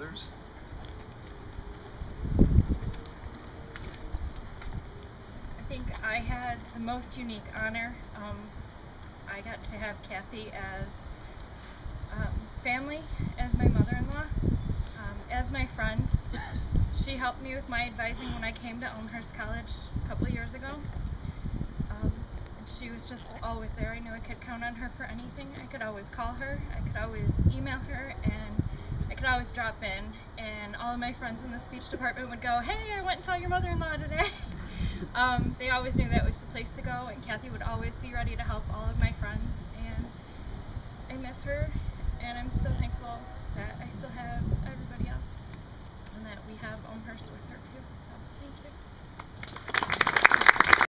others? I think I had the most unique honor. Um, I got to have Kathy as um, family, as my mother-in-law, um, as my friend. She helped me with my advising when I came to Elmhurst College a couple years ago. Um, and she was just always there. I knew I could count on her for anything. I could always call her. I could always email her, and I always drop in. And all of my friends in the speech department would go, "Hey, I went and saw your mother-in-law today." um, they always knew that was the place to go, and Kathy would always be ready to help all of my friends. And I miss her, and I'm so thankful that I still have everybody else, and that we have Elmhurst with her too. So.